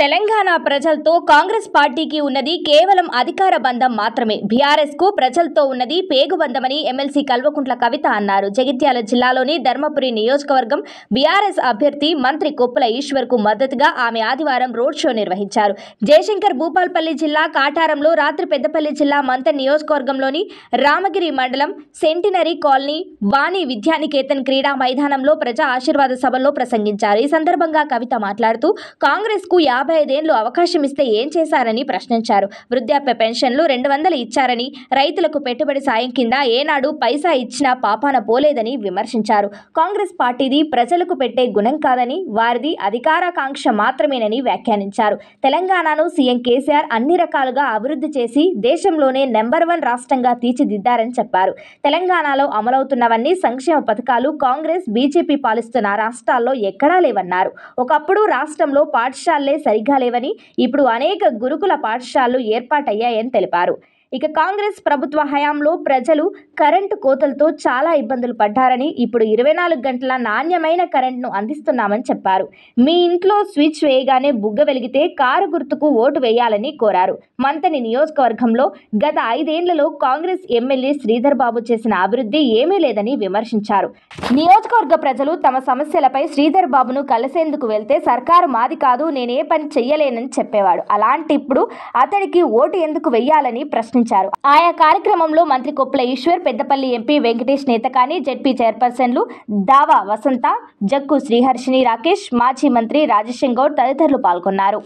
తెలంగాణ ప్రజలతో కాంగ్రెస్ పార్టీకి ఉన్నది కేవలం అధికార బంధం మాత్రమే. బీఆర్ఎస్కు ప్రజలతో ఉన్నది పేగుబంధమని ఎమ్మెల్సీ కల్వకుంట్ల కవిత అన్నారు. జగిత్యాల జిల్లాలోని ధర్మపురి నియోజకవర్గం బీఆర్ఎస్ అభ్యర్థి మంత్రి కొప్పుల ఈశ్వర్కు మద్దతుగా ఆమె ఆదివారం రోడ్ షో నిర్వహించారు. జయశంకర్ భూపాల్పల్లి జిల్లా కాటారంలో రాత్రి పెద్దపల్లి జిల్లా మంతన్ నియోజకవర్గంలోని రామగిరి మండలం సెంటినరీ కాలనీ వాణి విద్యానికేతన్ క్రీడా మైదానంలో ప్రజా ఆశీర్వాద సభలో ప్రసంగించారు. ఈ సందర్భంగా కవిత మాట్లాడుతూ కాంగ్రెస్కు యాభై ఐదేళ్ళు అవకాశం ఇస్తే ఏం చేశారని ప్రశ్నించారు. వృద్ధాప్య పెన్షన్లు రెండు వందలు ఇచ్చారని రైతులకు పెట్టుబడి సాయం కింద ఏనాడు పైసా ఇచ్చినా పాపాన పోలేదని విమర్శించారు. కాంగ్రెస్ పార్టీది ప్రజలకు పెట్టే గుణం కాదని వారిది అధికారాకాంక్ష మాత్రమేనని వ్యాఖ్యానించారు. తెలంగాణను సీఎం కేసీఆర్ అన్ని రకాలుగా అభివృద్ధి చేసి దేశంలోనే నెంబర్ వన్ రాష్ట్రంగా తీర్చిదిద్దారని చెప్పారు. తెలంగాణలో అమలవుతున్నవన్నీ సంక్షేమ పథకాలు కాంగ్రెస్ బీజేపీ పాలిస్తున్న రాష్ట్రాల్లో ఎక్కడా లేవన్నారు. ఒకప్పుడు రాష్ట్రంలో పాఠశాలలే సరిగ్గా లేవని ఇప్పుడు అనేక గురుకుల పాఠశాలలు ఏర్పాటయ్యాయని తెలిపారు. ఇక కాంగ్రెస్ ప్రభుత్వ హయాంలో ప్రజలు కరెంటు కోతలతో చాలా ఇబ్బందులు పడ్డారని ఇప్పుడు ఇరవై నాలుగు గంటల నాణ్యమైన కరెంట్ను అందిస్తున్నామని చెప్పారు. మీ ఇంట్లో స్విచ్ వేయగానే బుగ్గ వెలిగితే కారు గుర్తుకు ఓటు వేయాలని కోరారు. మంతని నియోజకవర్గంలో గత ఐదేళ్ళలో కాంగ్రెస్ ఎమ్మెల్యే శ్రీధర్ బాబు చేసిన అభివృద్ధి ఏమీ లేదని విమర్శించారు. నియోజకవర్గ ప్రజలు తమ సమస్యలపై శ్రీధర్ బాబును కలిసేందుకు వెళ్తే సర్కారు మాది కాదు నేనే పని చెయ్యలేనని చెప్పేవాడు. అలాంటి ఇప్పుడు అతడికి ఓటు ఎందుకు వెయ్యాలని ప్రశ్న ప్రశ్నించారు. ఆయా కార్యక్రమంలో మంత్రి కొప్పుల ఈశ్వర్ పెద్దపల్లి ఎంపీ వెంకటేష్ నేతకాని జెడ్పీ చైర్పర్సన్లు దావా వసంత జక్కు శ్రీహర్షిని రాకేష్ మాజీ మంత్రి రాజేశం గౌడ్ తదితరులు పాల్గొన్నారు.